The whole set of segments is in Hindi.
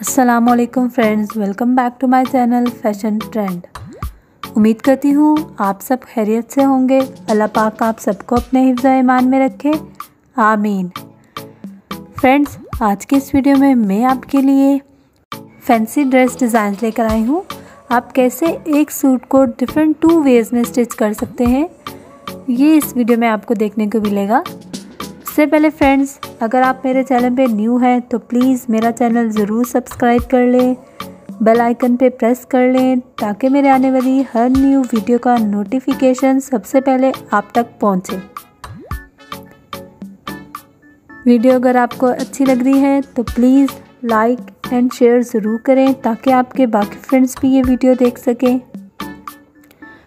असलकम friends welcome back to my channel fashion trend उम्मीद करती हूँ आप सब खैरियत से होंगे। अल्लाह पाक आप सबको अपने हिफ्ज़ ईमान में रखे। आमीन। फ्रेंड्स आज के इस वीडियो में मैं आपके लिए फैंसी ड्रेस डिज़ाइन लेकर आई हूँ। आप कैसे एक सूट को डिफरेंट टू वेज़ में स्टिच कर सकते हैं, ये इस वीडियो में आपको देखने को मिलेगा। उससे पहले फ्रेंड्स अगर आप मेरे चैनल पे न्यू हैं तो प्लीज़ मेरा चैनल ज़रूर सब्सक्राइब कर लें। बेल आइकन पे प्रेस कर लें, ताकि मेरे आने वाली हर न्यू वीडियो का नोटिफिकेशन सबसे पहले आप तक पहुँचे। वीडियो अगर आपको अच्छी लग रही है तो प्लीज़ लाइक एंड शेयर ज़रूर करें, ताकि आपके बाकी फ्रेंड्स भी ये वीडियो देख सकें।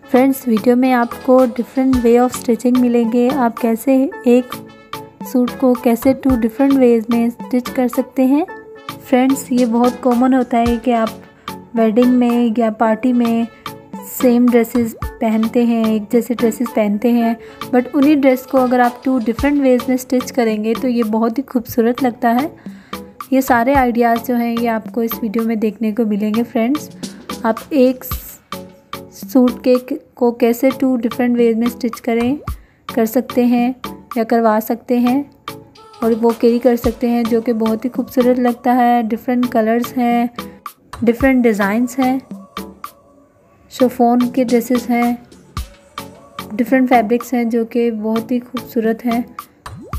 फ्रेंड्स वीडियो में आपको डिफरेंट वे ऑफ़ स्टिचिंग मिलेंगे। आप कैसे एक सूट को कैसे टू डिफरेंट वेज में स्टिच कर सकते हैं? फ्रेंड्स ये बहुत कॉमन होता है कि आप वेडिंग में या पार्टी में सेम ड्रेसेस पहनते हैं, एक जैसे ड्रेसेस पहनते हैं बट उन्हीं ड्रेस को अगर आप टू डिफरेंट वेज में स्टिच करेंगे तो ये बहुत ही खूबसूरत लगता है। ये सारे आइडियाज़ जो हैं, ये आपको इस वीडियो में देखने को मिलेंगे फ्रेंड्स आप एक सूट के को कैसे टू डिफरेंट वेज में स्टिच करें, कर सकते हैं। या करवा सकते हैं और वो कैरी कर सकते हैं, जो कि बहुत ही खूबसूरत लगता है। डिफरेंट कलर्स हैं डिफरेंट डिज़ाइंस हैं शोफोन के ड्रेसेस हैं डिफरेंट फैब्रिक्स हैं, जो कि बहुत ही खूबसूरत हैं।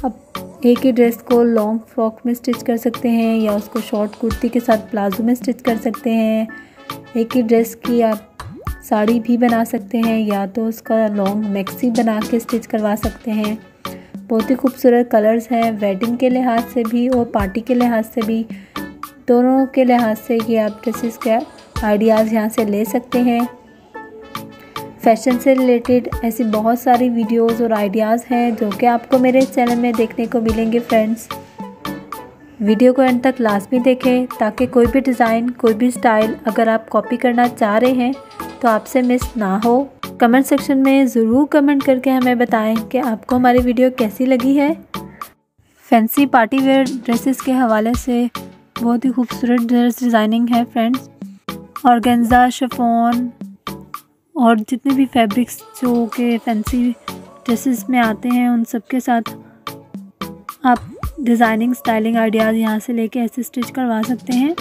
अब एक ही ड्रेस को लॉन्ग फ्रॉक में स्टिच कर सकते हैं या उसको शॉर्ट कुर्ती के साथ प्लाजो में स्टिच कर सकते हैं। एक ही ड्रेस की आप साड़ी भी बना सकते हैं या तो उसका लॉन्ग मैक्सी बना के स्टिच करवा सकते हैं। बहुत ही खूबसूरत कलर्स हैं वेडिंग के लिहाज से भी और पार्टी के लिहाज से भी। दोनों के लिहाज से ये आप ड्रेसेस के आइडियाज़ यहाँ से ले सकते हैं। फ़ैशन से रिलेटेड ऐसी बहुत सारी वीडियोस और आइडियाज़ हैं जो कि आपको मेरे चैनल में देखने को मिलेंगे फ्रेंड्स वीडियो को एंड तक लाजमी देखें, ताकि कोई भी डिज़ाइन कोई भी स्टाइल अगर आप कॉपी करना चाह रहे हैं तो आपसे मिस ना हो। कमेंट सेक्शन में ज़रूर कमेंट करके हमें बताएँ कि आपको हमारी वीडियो कैसी लगी है। फैंसी पार्टी वेयर ड्रेसेस के हवाले से बहुत ही खूबसूरत ड्रेस डिज़ाइनिंग है फ्रेंड्स। और गेंजा, शफोन और जितने भी फैब्रिक्स जो के फैंसी ड्रेसेस में आते हैं, उन सब के साथ आप डिज़ाइनिंग, स्टाइलिंग आइडियाज़ यहाँ से लेके ऐसे स्टिच करवा सकते हैं।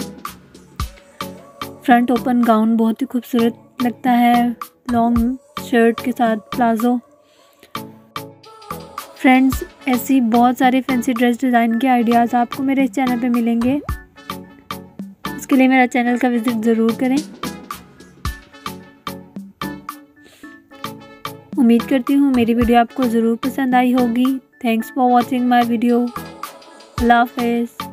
फ्रंट ओपन गाउन बहुत ही खूबसूरत लगता है। लॉन्ग शर्ट के साथ प्लाज़ो फ्रेंड्स ऐसी बहुत सारे फैंसी ड्रेस डिज़ाइन के आइडियाज़ आपको मेरे इस चैनल पे मिलेंगे। उसके लिए मेरा चैनल का विज़िट ज़रूर करें। उम्मीद करती हूँ मेरी वीडियो आपको ज़रूर पसंद आई होगी। Thanks for watching my video Allah half